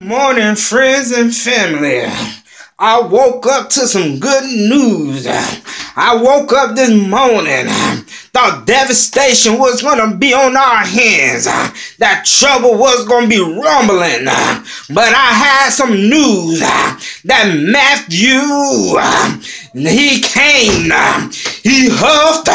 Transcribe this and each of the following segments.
Morning, friends and family. I woke up to some good news. I woke up this morning, thought devastation was gonna be on our hands, that trouble was gonna be rumbling. But I had some news that Matthew, he came, he huffed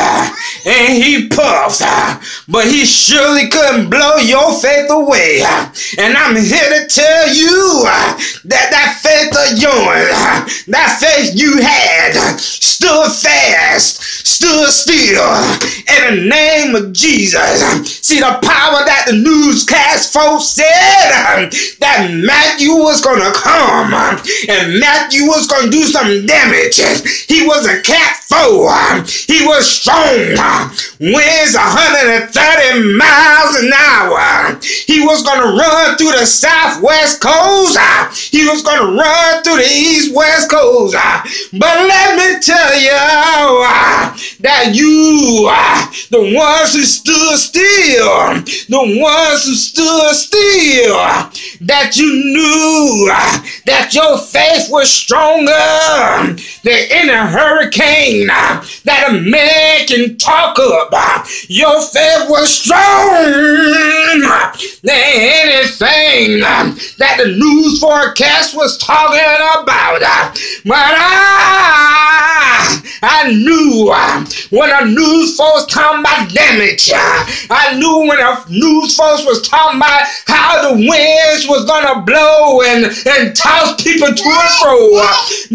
and he puffed, uh, but he surely couldn't blow your faith away. Uh, and I'm here to tell you uh, that that faith of yours, that faith you had, stood fast, stood still in the name of Jesus. See the power that the newscast folks said that Matthew was gonna come and Matthew was gonna do some damage. He was a cat foe. He was strong. Winds 130 miles an hour. He was gonna run through the southwest coast. He was gonna run through the east west coast. Ah. But let me tell you ah, that you are the ones who stood still, the ones who stood still, that you knew that your faith was stronger than any hurricane that a man can talk up. Your faith was strong anything that the news forecast was talking about. But I, I knew when the news folks talking about damage. I knew when a news folks was talking about how the winds was gonna blow and, and toss people to and fro.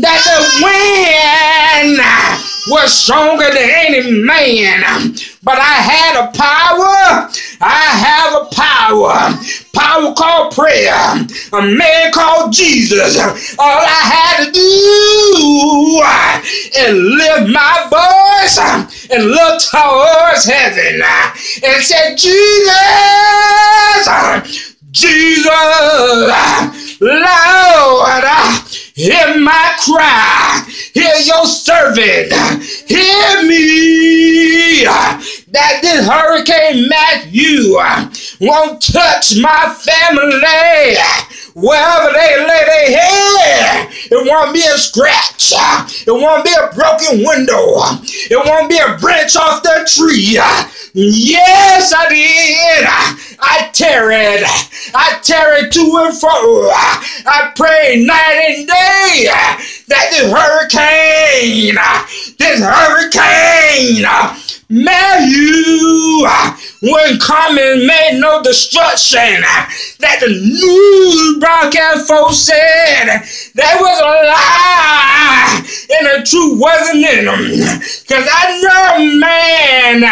That the wind was stronger than any man. But I had a power. Power. Power called prayer. A man called Jesus. All I had to do is lift my voice and look towards heaven and say, Jesus, Jesus, Lord, hear my cry. Hear your servant. Hear me. That this hurricane Matthew uh, won't touch my family. Wherever they lay their head, it won't be a scratch. It won't be a broken window. It won't be a branch off the tree. Yes, I did. I tarried. I tarried to and fro. I pray night and day that this hurricane, this hurricane, Matthew ah, wouldn't come and make no destruction. Ah, that the news broadcast folks said ah, that was a lie and the truth wasn't in them. Cause I know a man,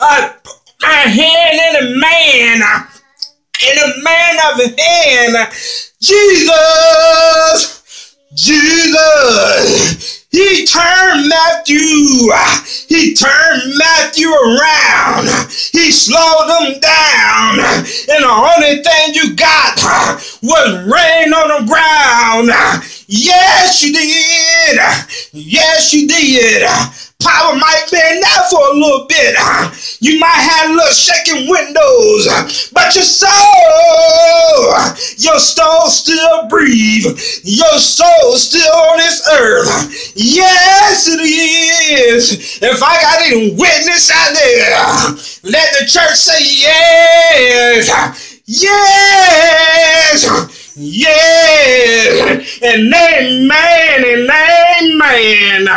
uh, my hand in a man, in a man of hand, Jesus, Jesus. He turned Matthew, ah, he turned Matthew around. He slowed them down. And the only thing you got ah, was rain on the ground. Yes, you did. Yes, you did. Power might be in there for a little bit. You might have a little shaking windows, but your soul, your soul still breathe. Your soul still on this earth. Yes, it is. If I got any witness out there, let the church say yes. Yes. Yes. And amen and amen.